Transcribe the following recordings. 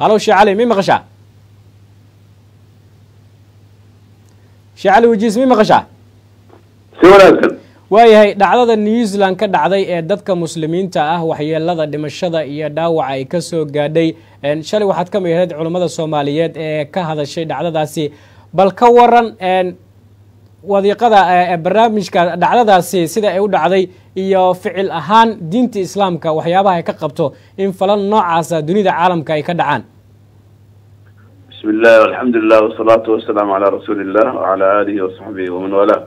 halow sheekh cali mi maqashaa sheekh cali wajiis mi maqashaa si wanaagsan. Waayahay dhacdada new zealand ka dhacday ee dadka muslimiinta ah waxyeelada dhimashada iyo dhaawaca ay ka soo gaadhay shalay waxaad ka mid ahayd culammada soomaaliyeed ee ka hadashay dhacdadaasi. Bal ka waran wadiiqada barnaamijka dhacdadaasi sida ay u dhacday iyo ficil ahaan diinta islaamka waxyaabaha ay ka qabto in falan noocaasa dunida caalamka ay ka dhacaan. Bismi illah alxamdu lilah wasalaatu wasalaamu calaa rasuuli illah wacala aalihi wasaxbihi waman walaa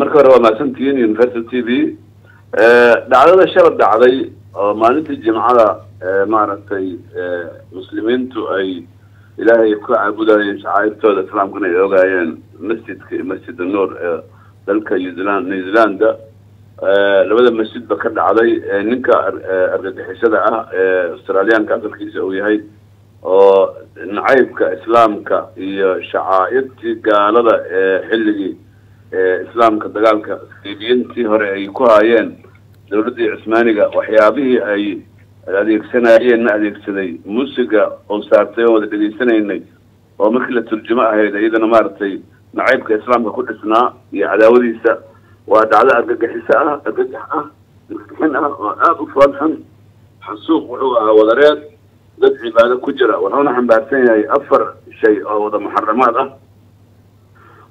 marka hore waa mahadsantihiin university t v dhacdada shalad dhacday oo maalintii jimcada maaragtay muslimiintu ay ilaahay ku caabudayeen shacairtooda islaamkana ay ogaayeen masjidka masjid nuur ee dalka new zealand new zealanda labada masjidba ka dhacday ninka argagixisada ah ee australiyaanka asalkiisa uu yahay oo nacaybka islaamka iyo shacaa'irtii gaalada ee xilligii islaamka dagaalka sliibiyiintii hore ay ku haayeen dawladdii cusmaaniga waxyaabihii ay adeegsanayeen na adeegsaday muusiga oo saartay oon wada dhegaysanaynay oo markii la turjumo ahayd iyadana maaragtay nacaybka islaamka ku dhisnaa iyo cadaawadiisa. Waa dhacdo argagixiso ah argagax ah argagixin ah oo aada u foolxun xasuuq wuxuu ahaa wadareed. Dad cibaado ku jira. Wuxuuna xambaarsan yahay afar shay oo wada muxaramaad ah.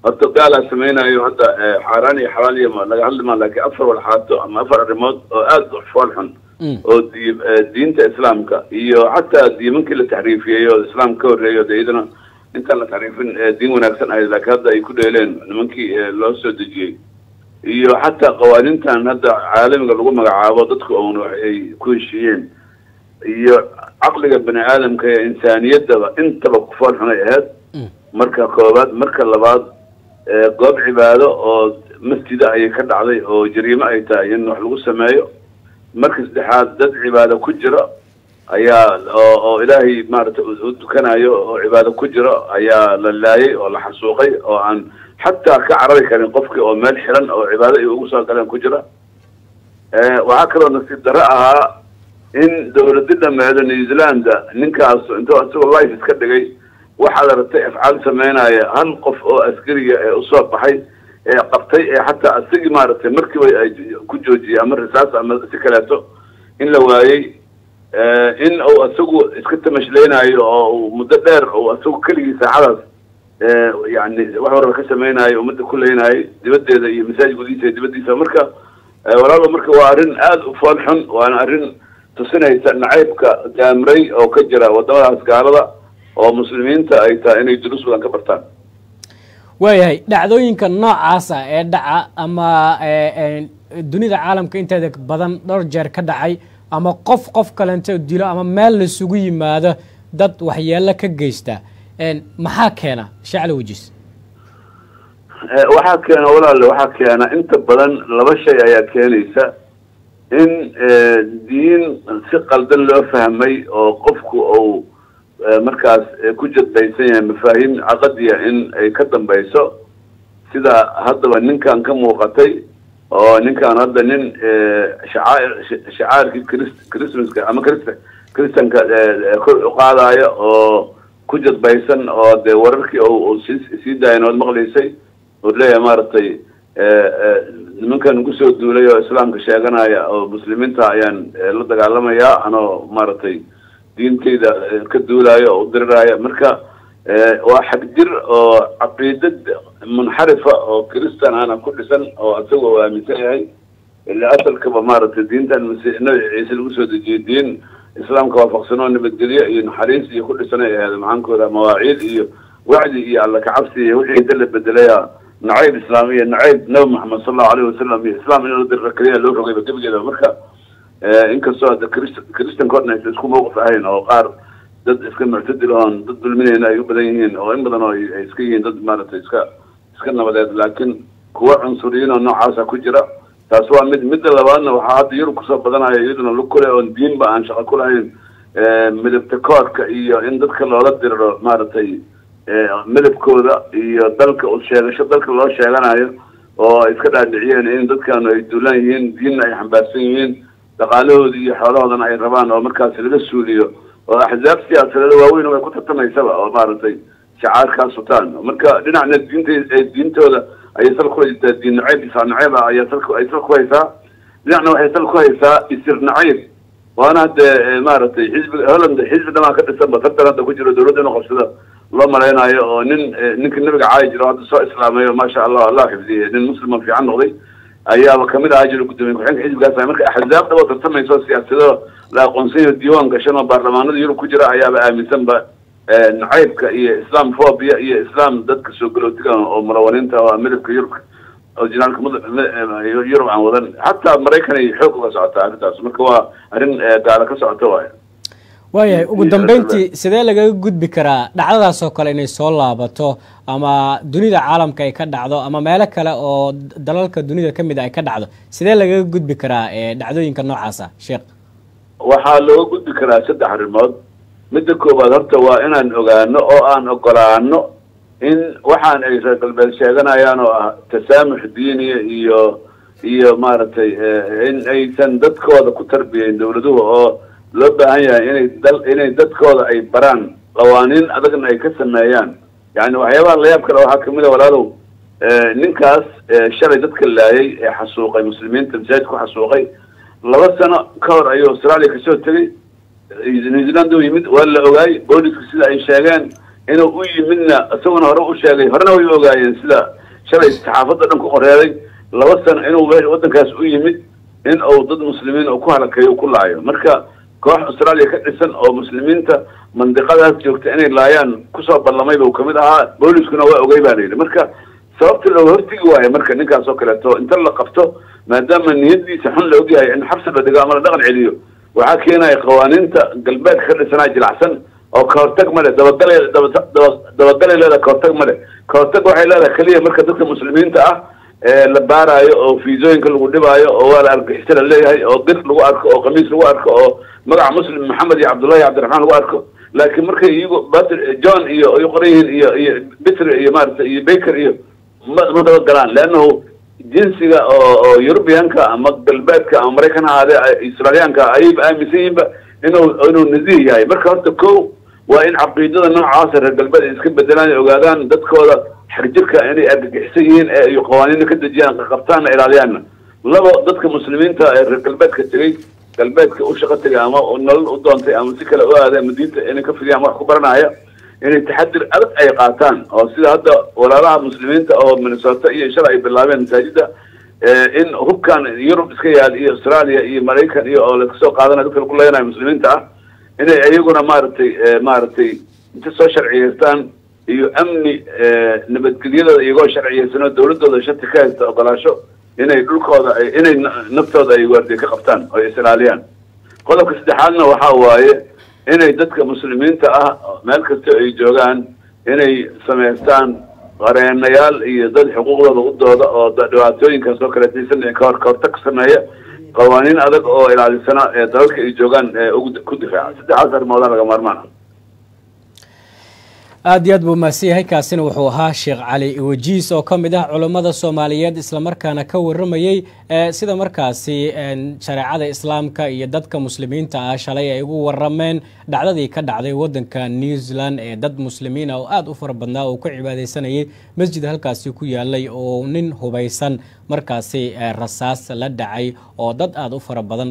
Horta gaalaa samaynayo hadda xaaraan iyo xalaal iyo laga hadli maa laakiin afar walxaato ama afar arrimood oo aada u fool xun oo di diinta islaamka iyo xataa diimankii la taxriifiyey oo islaamka ka horreeyo de intaan la taxriifin diin wanaagsan ahayd laakiin hadda ay ku dheeleen nimankii loo soo dejiyey. Iyo xataa qawaaniintan hadda caalamiga lagu magacaabo dadku oon wax ay ku heshiiyeen. Iyo caqliga bani aadamka ee insaaniyaddaba intaba ku fool xun ay ahayd. Marka koobaad marka labaad goob cibaado oo masjida ayay ka dhacday oo jariimo ay tahay in wax lagu sameeyo. Marka saddexaad dad cibaado ku jiro ayaa oo oo ilaahay maaragtay u dukanayo oo cibaado ku jiro ayaa la laayay oo la xasuuqay oo aan xataa ka carari karin qofkii oo meel xiran oo cibaado ay ugu soo galeen ku jira. Waxaa kaloo nasiib darro ahaa in dawladi dhameedo new zealanda ninkaas intuu isagoo life iska dhigay waxaa la ratay afcaal sameynaya hal qof oo askariga ee u soo baxay ee qabtay ee xataa isagii maaragtay markiiba ay ku joojiyey ama risaas ama si kaleeto in la waayey in uu isagu iska tamashleynayo oo muddo dheer uu isagu keligii saacadaas yani wax warba ka sameynayo ummadda ku leynayay dibaddeeda iyo masaajid gudihiisa dibaddiisa. Marka walaalo marka waa arrin aada u fool xun waana arrin tusinaysa nacaybka gaamray oo ka jira wadamadaas gaalada oo muslimiinta ay tahay inay duruus badan ka bartaan. Waayahay dhacdooyinka noocaasa ee dhaca ama dunida caalamka inteeda badan dhowr jeer ka dhacay ama qof qof kalento dilo ama meel laisugu yimaado dad waxyeelo ka geysta. Maxaa keena? Shacla wejis waxaa keena walaale waxaa keena. Inta badan laba shay ayaa keenaysa in diin si qaldan loo fahmay oo qofku uu markaas ku jadbaysan yahay mafaahiim caqadiya in ay ka dambayso sida haddaba ninkan ka muuqatay oo ninkan hadda nin shacairkii cris christmaska ama christanka kor u qaadaayo oo ku jadbaysan oo dee wararkii sii daayan ood maqlaysay ood leeyahay maaragtay nimankan ku soo duulay oo islaamka sheeganaya oo muslimiinta ayaan la dagaalamayaa anoo maaragtay diintayda ka duulaayo oo u diriraayo. Marka waa xagjir oo caqiidad munxarifa oo christan ana ku dhisan oo isaga u aaminsan yahay. Ila asalkaba maaragtay diintan masi nabi ciise lagu soo dejiyey diin islaamka waafaqsanoo nabadgelyo iyo naxariis iyo ku dhisan ay ahayd maxaankooda mawaaciid iyo wacdi iyo alla kacabsi iyo wixii inta la bedelaya nacayb islaamiya nacayb nabi maxamed sal allahu alayh wasalam iyo islaam in la dirra keliya loo rogayba gebigeeda marka inkastoo hadda crist christanka odhan aysa isku mawqif ahayn oo qaar dad iska muctadil oon dad dulminayna ay u badan yihiin oo in badan oo ay iska yihiin dad maaragtay iska iska nabadeed laakiin kuwa cunsuriyiin oo noocaasa ku jira. Taas waa mid midda labaadna waxaa hadda yurub ku soo badanaya iyaduna lug kule oon diinba aan shaqo ku lahayn. Midabta koodka iyo in dadka loola diriro maaragtay midabkooda iyo dalka sheegasho dalka loo sheeganayo oo ay iska dhaadhiciyeen in dadkan ay duulaan yihiin diinna ay xambaarsan yihiin dhaqaalahoodi iyo xoolahoodana ay rabaan oo markaas laga suuliyo. Oo axzaab siyaasadeed waaweyn way ku tartamaysaba oo maaragtay shacaarkaas wataan marka dhinacna diinta diintooda ayay sal ku haysaa diin nacayb ah ayaa sal ay sal ku haysaa dhinacna waxay sal ku haysaa isir nacayb waana hadde maaragtay xisbiga holland xisbi dhamaa ka dhisan ba tartan hadda ku jiro dawladda inu qabsada loo malaynayo oo nin ninka nabiga caayi jiro hadda soo islaamayo maasha allah allah xifdiyey nin muslima fiican noqday ayaaba ka mid ahaa jiro gudoomiye ku-xigeenka xisbigaas marka axzaab dhabo tartamayso siyaasado la aqoonsanyayo diiwaan gashan oo baarlamaanada yurub ku jira ayaaba aaminsanba nacaybka iyo islam phobia iyo islam dadka soo galootiga oo murawaniinta oo midabka yurubka orginaalka yurub aan wadan. Hataa maraykan ay xoog uga socotaa arrintaas. Marka waa arrin gaala ka socota waay waayahay ugu dambeyntii sidee lagaga gudbi karaa dhacdadaas oo kale inay soo laabato ama dunida caalamka ay ka dhacdo ama meelo kale oo dalalka dunida ka mid a ay ka dhacdo? Sidee lagaga gudbi karaa dhacdooyinka noocaasa sheekh waxaa looga gudbi karaa saddex arrimood midda koowaad horta waa inaan ogaano oo aan ogolaano in waxaan ay reer galbeed sheeganayaan oo ah tasaamux diiniya iyo iyo maaragtay in aysan dadkooda ku tarbiyeyn dawladuhu oo loo baahan yahay inay dal inay dadkooda ay baraan qawaaniin adagna ay ka sameeyaan. Yani waxyaabaha layaab kale waxaa ka mid a walaalow ninkaas shalay dadka laayay ee xasuuqay muslimiinta masaajid ku xasuuqay laba sano ka hor ayuu australia ka soo tegay new zealand u yimid waa la ogaay booliska sida ay sheegeen inuu u yimidna isaguna hore u sheegay horena way ogaayeen sida shalay saxaafadda dhan ku qoreeday. Laba sano inuu waddankaas u yimid in uu dad muslimiin uu ku halakayo ku laayo. Marka koox australia ka dhisan oo muslimiinta mandiqadaas joogta inay laayaan ku soo ballamay buu ka mid ahaa booliskuna waa ogay baa layidhi marka sababta looga hortegi waayo marka ninkaas oo kaleeto inta la qabto maadaama niyadiisa xun la ogyahay in xabsi la dhigo ama la dhaqan celiyo waxaa keenaya qawaaniinta galbeedka ka dhisanaa jilacsan oo kahortag ma leh dabagalay dabagalay leedahay kahortag ma leh. Kahortag waxay leedahay keliya marka dadka muslimiinta ah la baaraayo oo fiisooyinka lagu dhibaayo oo waa la argixisa la leeyahay oo dir lagu arko oo khamiis lagu arko oo magaca muslim maxamed iyo cabdullahi cabdiraxmaan lagu arko. Laakiin markay iyagu john iyo ay qoran yihiin iyo iyo bitr iyo maarata iyo baker iyo ma ma dabagalaan leannahu jinsiga oo oo eurubianka ama galbeedka ama maraykan ha ahaadee israaliyaanka ayayba aaminsan yihinba inuu inuu nazih yahay. Marka horta ko waa in caqiidada noocaasa reer galbeed ay iska bedelaan ay ogaadaan dadkooda xagjirka inay argagixisan yihiin ee ay qawaaniina ka dejiyaan qabtaanna ilaaliyaanna labo dadka muslimiinta ee reer galbeedka tegey galbeedka u shaqo tegay ama nolol u doontay ama si kale u aaday ama diinta inay ka fidiyaan wax ku baranaya inay taxadir adag ay qaataan oo sida hadda walaalaha muslimiinta oo minnesota iyo shala ay bilaabeen masaajida in hubkan yurub iska yaal iyo australia iyo maraykan iyo oo lakasoo qaadanayo dadka lagu leynayo muslimiinta ah inay iyaguna maaragtay maaragtay inta soo sharciyeystaan iyo amni nabadgelyadooda iyagoo sharciyeysan oo dawladooda shati ka haysta ogolaasho inay dhulkooda inay naftooda ay waardiye ka qabtaan oo is ilaaliyaan qodobka saddexaadna waxaa waaye inay dadka muslimiinta ah meel kasta ay joogaan inay samaystaan qareenayaal iyo dad xuquuqdooda u dooda oo dhibaatooyinkaas oo kaleetaysan ka sameeya qawaaniin adag oo ilaalisana ee dalalka ay joogaan ku difaaca saddexaas arrimoodaa laga maarmaan aada iyo aad buu mahadsan yahay kaasina wuxuu ahaa sheekh cali wajiis oo ka mid ah culummada soomaaliyeed islamarkaana ka waramayey sida markaasi shareecada islaamka iyo dadka muslimiinta ah shalay ay ugu warameen dhacdadii ka dhacday wadanka new zealand ee dad muslimiina oo aada u fara badnaa oo ku cibaadeysanayay masjid halkaasi ku yaalay oo nin hubaysan. Markaasi rasaas la dhacay oo dad aada u fara badan